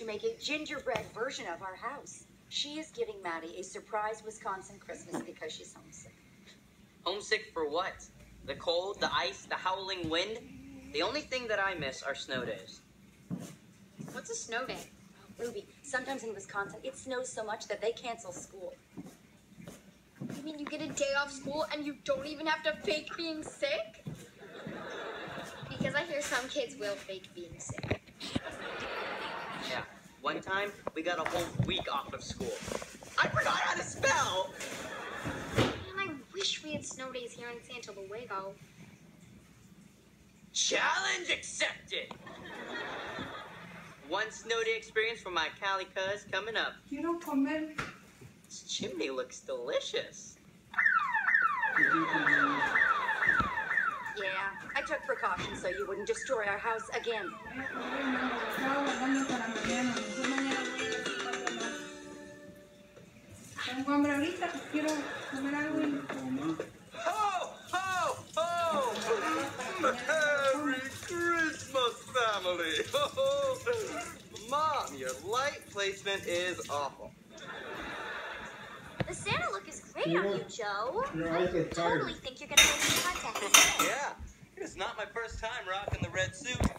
to make a gingerbread version of our house. She is giving Maddie a surprise Wisconsin Christmas because she's homesick. Homesick for what? The cold, the ice, the howling wind? The only thing that I miss are snow days. What's a snow day? Ruby, sometimes in Wisconsin it snows so much that they cancel school. You mean you get a day off school and you don't even have to fake being sick? Because I hear some kids will fake being sick. Yeah. One time, we got a whole week off of school. I forgot how to spell! Man, I wish we had snow days here in Santa Luego. Challenge accepted! One snow day experience for my Cali cuz coming up. You don't come in. This chimney looks delicious. Yeah, I took precautions so you wouldn't destroy our house again. Tengo hambre ahorita, pues quiero comer algo y Ho, ho, ho! Merry Christmas, family! Mom, your light placement is awful. The Santa look is great on you, Joe. Your I eyes are tired. totally think you're gonna win the contest. Yeah, it is not my first time rocking the red suit. Plus,